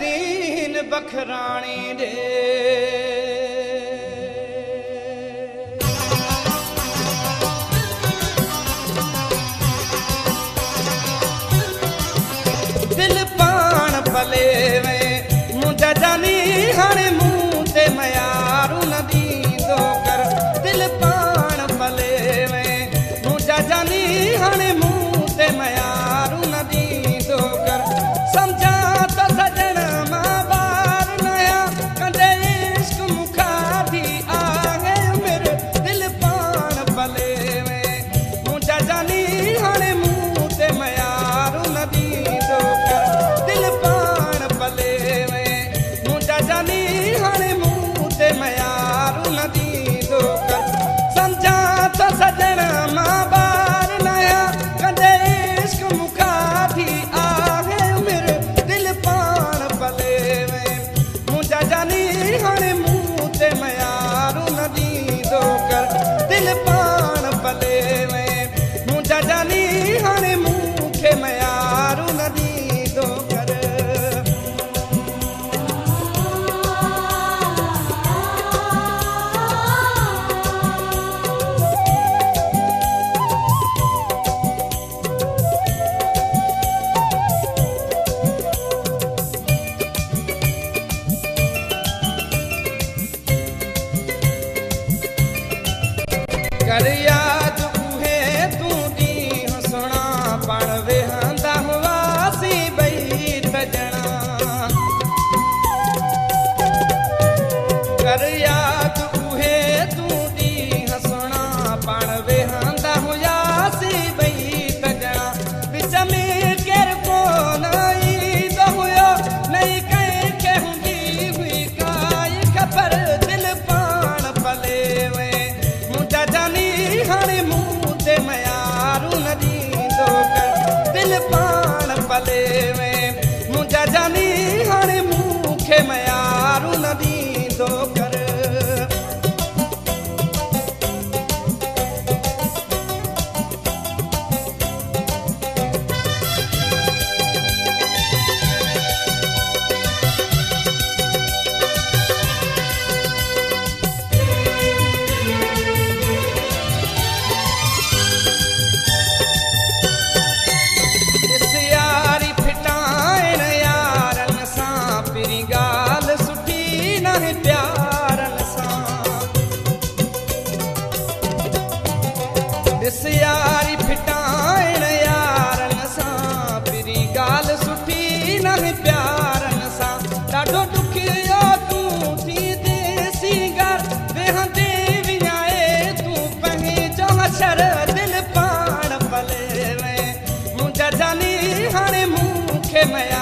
ਦੀਨ ਬਖਰਾਣੀ ਦੇ नया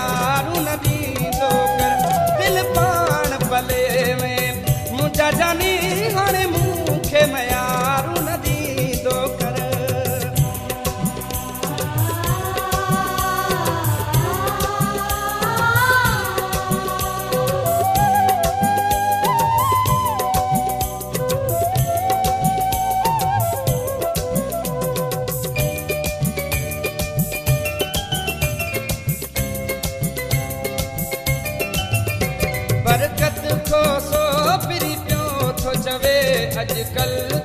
अजकल